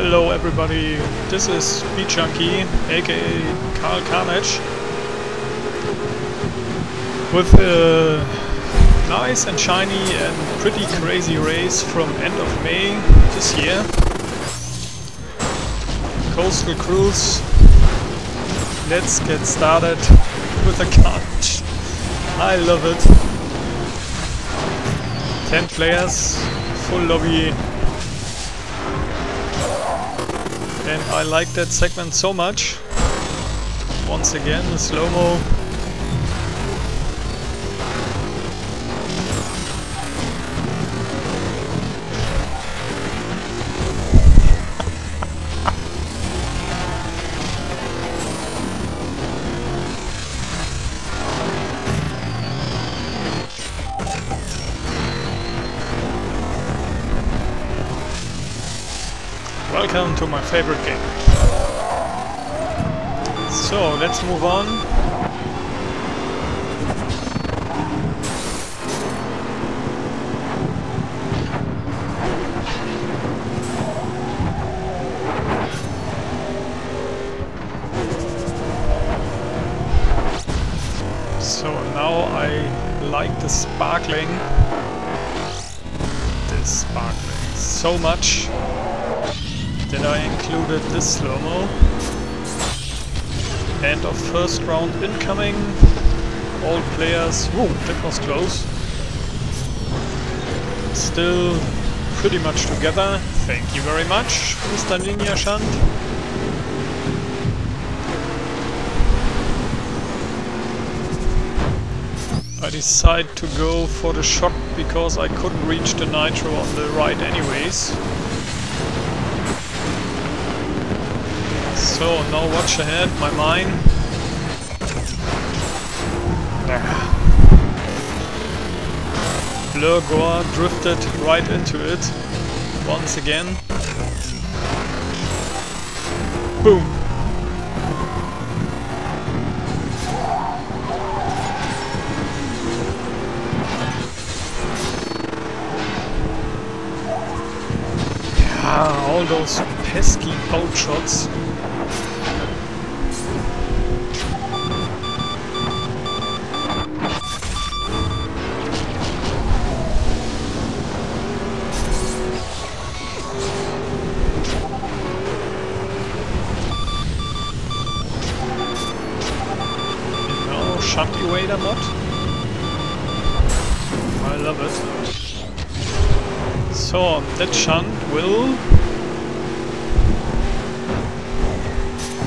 Hello everybody, this is Speed Junkie, aka Carl Karnage, with a nice and shiny and pretty crazy race from end of May this year. Coastal Cruise. Let's get started with a Carnage. I love it. 10 players, full lobby, and I like that segment so much. Once again, slow-mo. Welcome to my favorite game. So, let's move on. So now I like the sparkling, this sparkling so much that I included this slow-mo. End of first round incoming. All players... Whoa, that was close. Still pretty much together. Thank you very much, Mr. Ninja Shant. I decide to go for the shock because I couldn't reach the nitro on the right anyways. So, now watch ahead, my mine. Blur Gore drifted right into it. Once again. Boom! Yeah, all those pesky bolt shots. Shanty Wader mod. I love it. So, that shunt will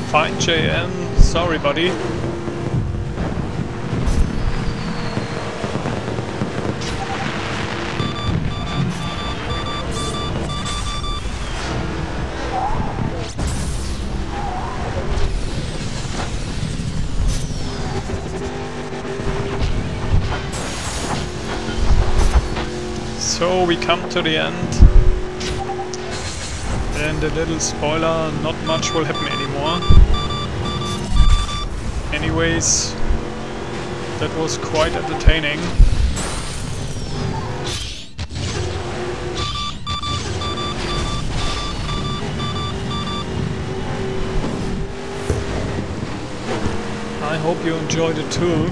find JM. Sorry, buddy. So we come to the end. And a little spoiler, not much will happen anymore. Anyways, that was quite entertaining. I hope you enjoyed it too.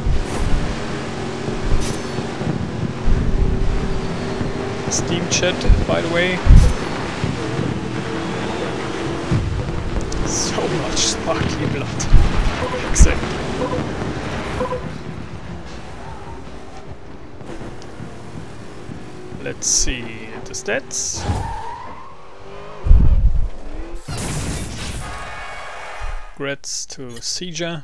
Steam chat, by the way. So much sparkly blood. exactly. Let's see the stats. Congrats to Sieger.